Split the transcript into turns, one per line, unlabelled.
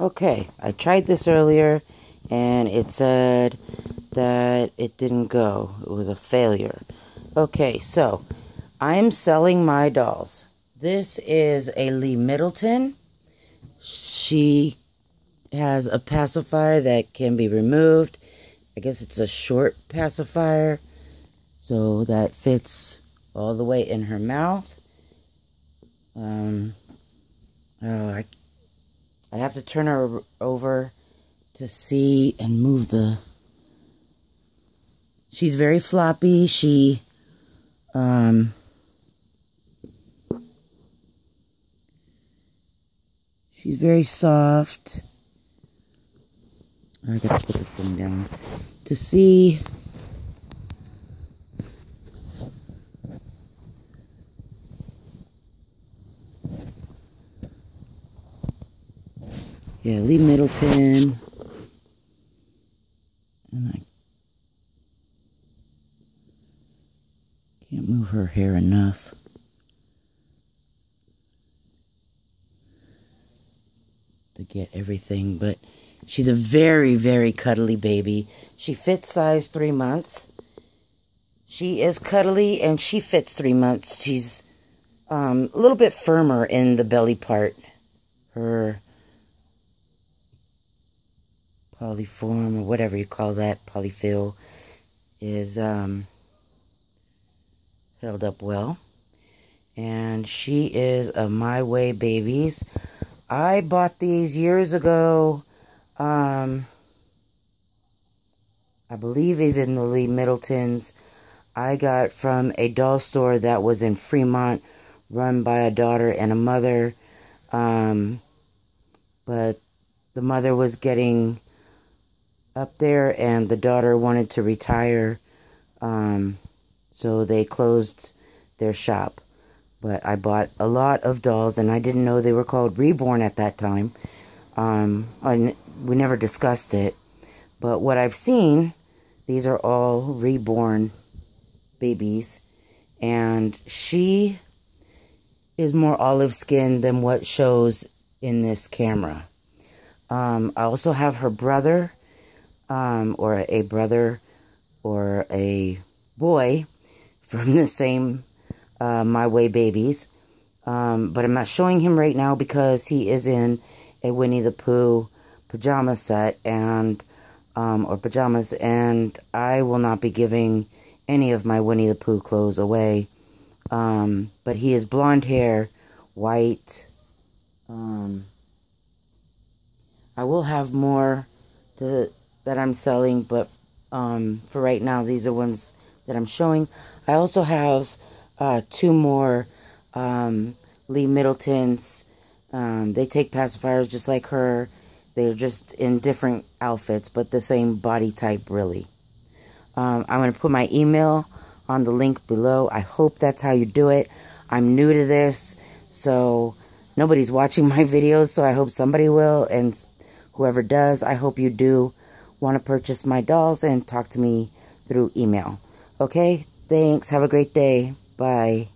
Okay, I tried this earlier and it said that it didn't go. It was a failure. Okay, so I'm selling my dolls. This is a Lee Middleton. She has a pacifier that can be removed. I guess it's a short pacifier. So that fits all the way in her mouth. Um, have to turn her over to see and move the... She's very floppy. She, um... She's very soft. I gotta put the phone down. To see Yeah, Lee Middleton. And I can't move her hair enough. To get everything, but she's a very, very cuddly baby. She fits size three months. She is cuddly and she fits three months. She's um, a little bit firmer in the belly part. Her polyform or whatever you call that, polyfill, is um, held up well. And she is a My Way Babies. I bought these years ago. Um, I believe even the Lee Middletons I got from a doll store that was in Fremont, run by a daughter and a mother. Um, but the mother was getting up there and the daughter wanted to retire. Um, so they closed their shop. But I bought a lot of dolls and I didn't know they were called Reborn at that time. Um, we never discussed it. But what I've seen, these are all reborn babies. And she is more olive skin than what shows in this camera. Um, I also have her brother um, or a brother or a boy from the same uh, My Way Babies. Um, but I'm not showing him right now because he is in a Winnie the Pooh pajama set and um, or pajamas, and I will not be giving any of my Winnie the Pooh clothes away. Um, but he is blonde hair, white. Um, I will have more to that I'm selling, but um, for right now, these are ones that I'm showing. I also have uh, two more um, Lee Middletons. Um, they take pacifiers just like her. They're just in different outfits, but the same body type, really. Um, I'm going to put my email on the link below. I hope that's how you do it. I'm new to this, so nobody's watching my videos, so I hope somebody will, and whoever does, I hope you do want to purchase my dolls and talk to me through email. Okay, thanks. Have a great day. Bye.